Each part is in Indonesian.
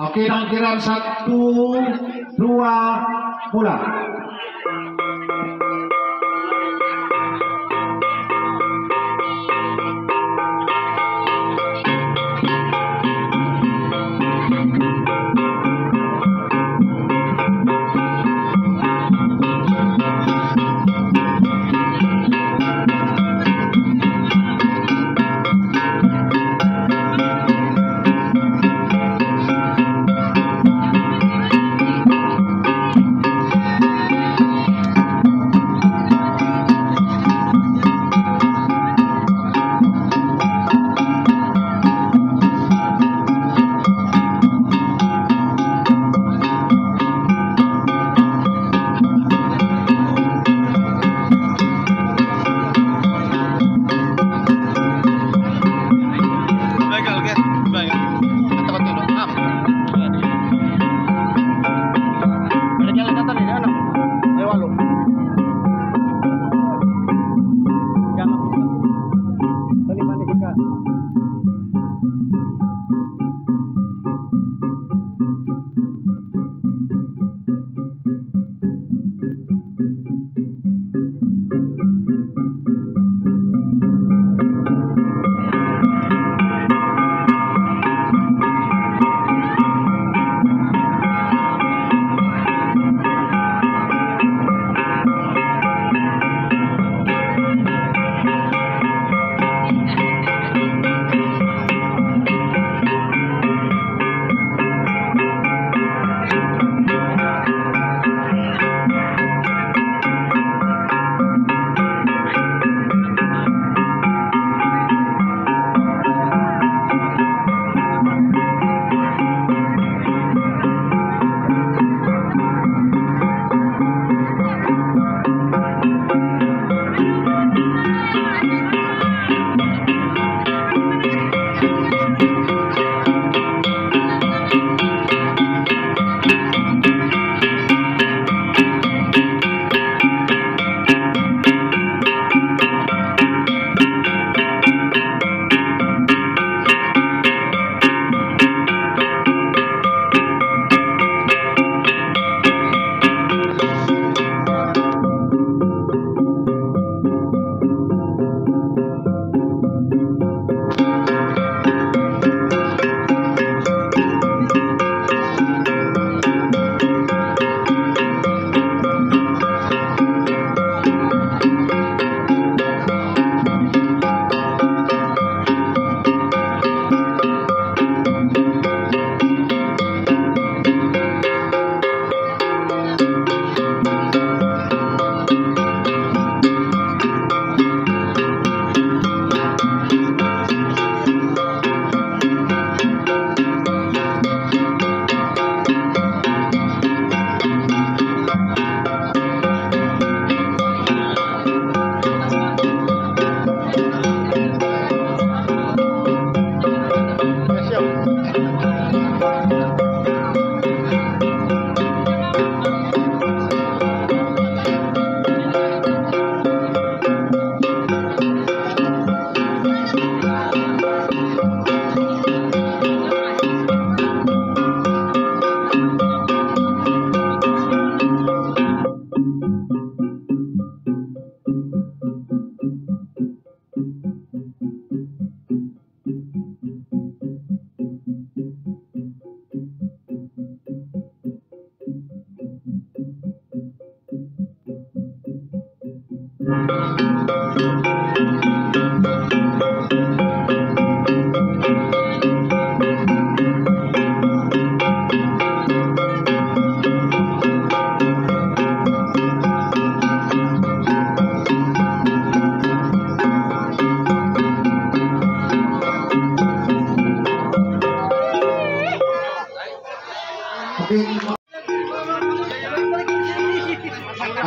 Oke, kiraan satu, dua, mulai.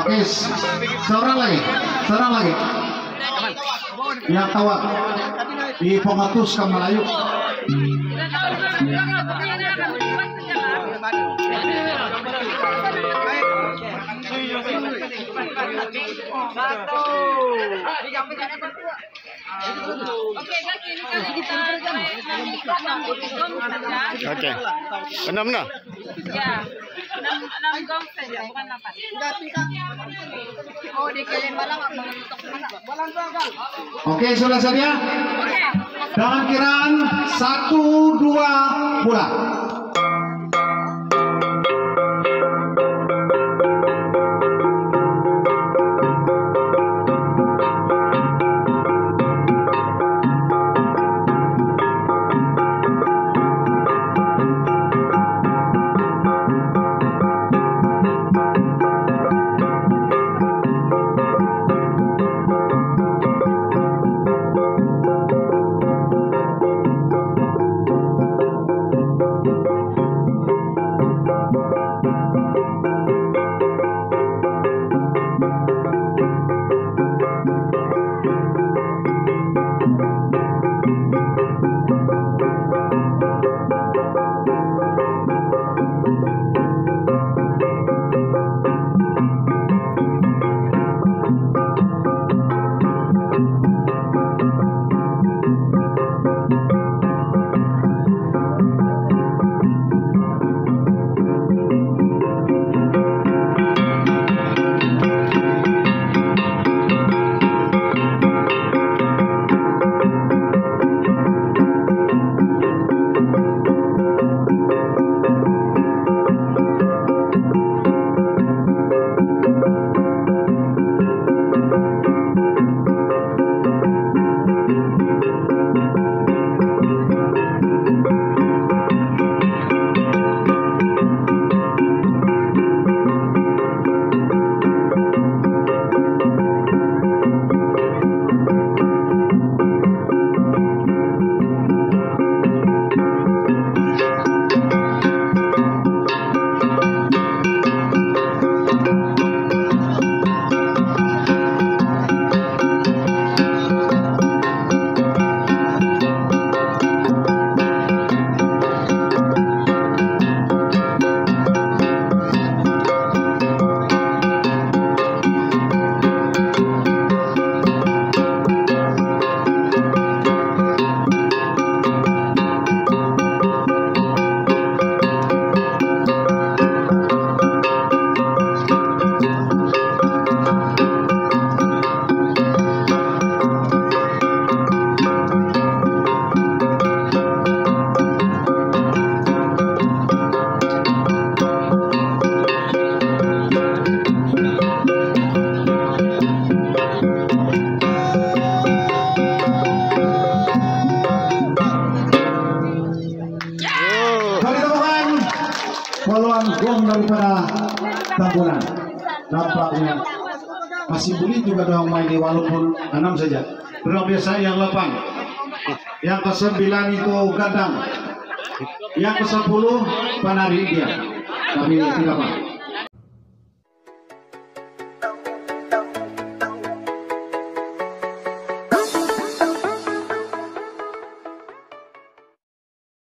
Oke. Seorang lagi, seorang lagi. Yang tawar di Pongatus ke Melayu. Satu. Oke, guys, ini kan kita gong saja. Oke. Enam nah. Ya, bukan. Oh, dikirim balang untuk Oke, sudah sedia? Oke. Dengan kiraan satu dua pula. Daripada tambulan. Nampaknya masih boleh juga dong main ini walaupun enam saja. Berapa biasa yang delapan. Yang ke sembilan itu gadang. Yang ke sepuluh penari dia. Tapi tidak apa.